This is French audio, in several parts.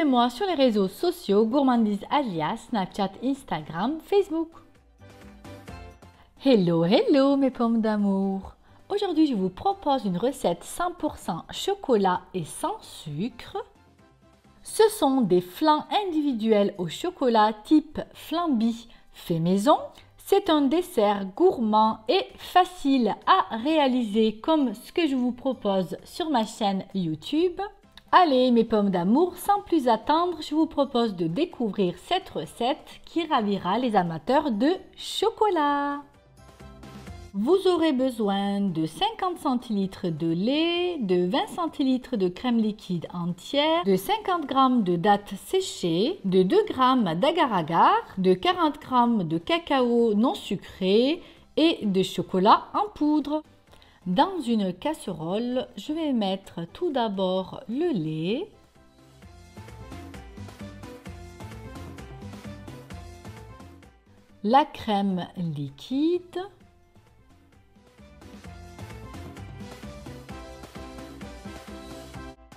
Suivez-moi sur les réseaux sociaux Gourmandise alias Snapchat, Instagram, Facebook. Hello, hello mes pommes d'amour Aujourd'hui, je vous propose une recette 100% chocolat et sans sucre. Ce sont des flans individuels au chocolat type flamby fait maison. C'est un dessert gourmand et facile à réaliser comme ce que je vous propose sur ma chaîne YouTube. Allez mes pommes d'amour, sans plus attendre, je vous propose de découvrir cette recette qui ravira les amateurs de chocolat. Vous aurez besoin de 50 cl de lait, de 20 cl de crème liquide entière, de 50 g de dattes séchées, de 2 g d'agar-agar, de 40 g de cacao non sucré et de chocolat en poudre. Dans une casserole, je vais mettre tout d'abord le lait, la crème liquide,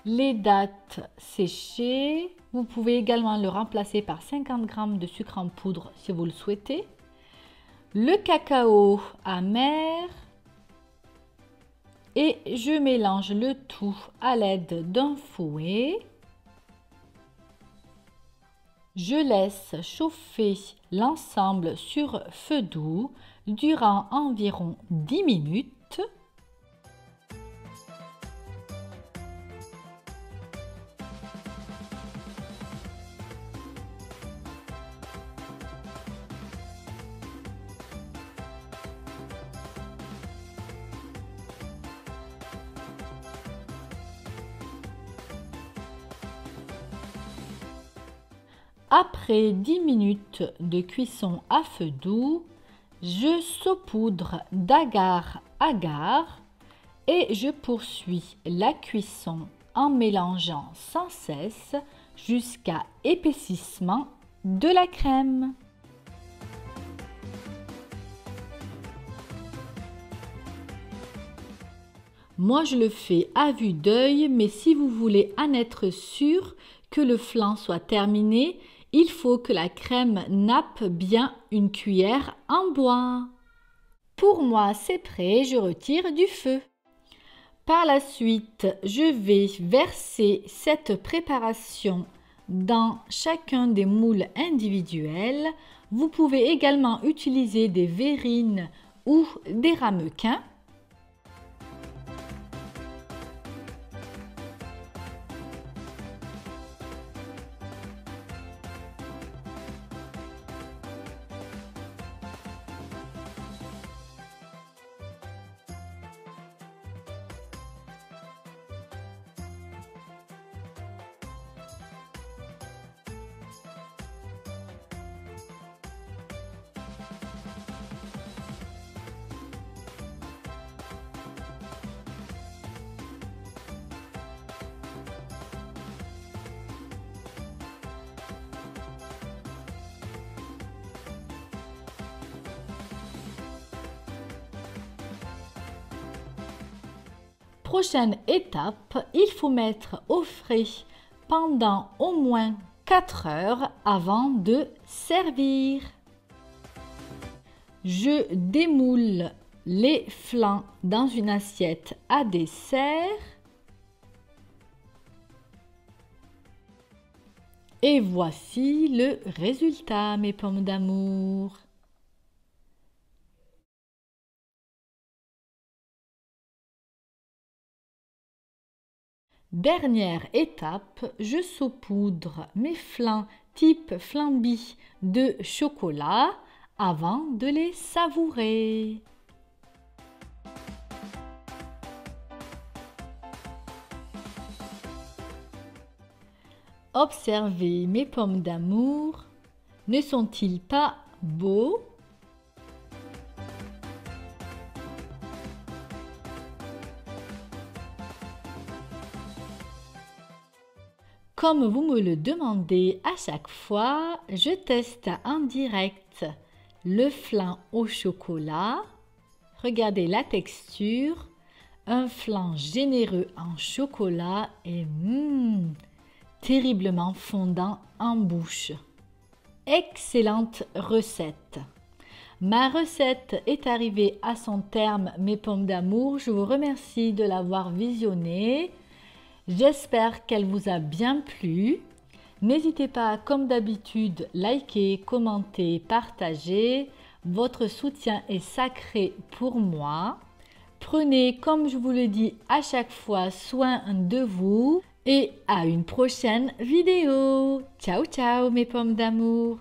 les dattes séchées. Vous pouvez également le remplacer par 50 g de sucre en poudre si vous le souhaitez. Le cacao amer. Et je mélange le tout à l'aide d'un fouet. Je laisse chauffer l'ensemble sur feu doux durant environ 10 minutes. Après 10 minutes de cuisson à feu doux, je saupoudre d'agar-agar et je poursuis la cuisson en mélangeant sans cesse jusqu'à épaississement de la crème. Moi, je le fais à vue d'œil, mais si vous voulez en être sûr que le flan soit terminé, il faut que la crème nappe bien une cuillère en bois. Pour moi, c'est prêt, je retire du feu. Par la suite, je vais verser cette préparation dans chacun des moules individuels. Vous pouvez également utiliser des verrines ou des ramequins. Prochaine étape, il faut mettre au frais pendant au moins 4 heures avant de servir. Je démoule les flancs dans une assiette à dessert. Et voici le résultat, mes pommes d'amour. Dernière étape, je saupoudre mes flancs type flamby de chocolat avant de les savourer. Observez mes pommes d'amour. Ne sont-ils pas beaux? Comme vous me le demandez à chaque fois, je teste en direct le flan au chocolat. Regardez la texture. Un flan généreux en chocolat et mmh, terriblement fondant en bouche. Excellente recette. Ma recette est arrivée à son terme, mes pommes d'amour. Je vous remercie de l'avoir visionnée. J'espère qu'elle vous a bien plu. N'hésitez pas, comme d'habitude, liker, commenter, partager. Votre soutien est sacré pour moi. Prenez, comme je vous le dis à chaque fois, soin de vous et à une prochaine vidéo. Ciao ciao mes pommes d'amour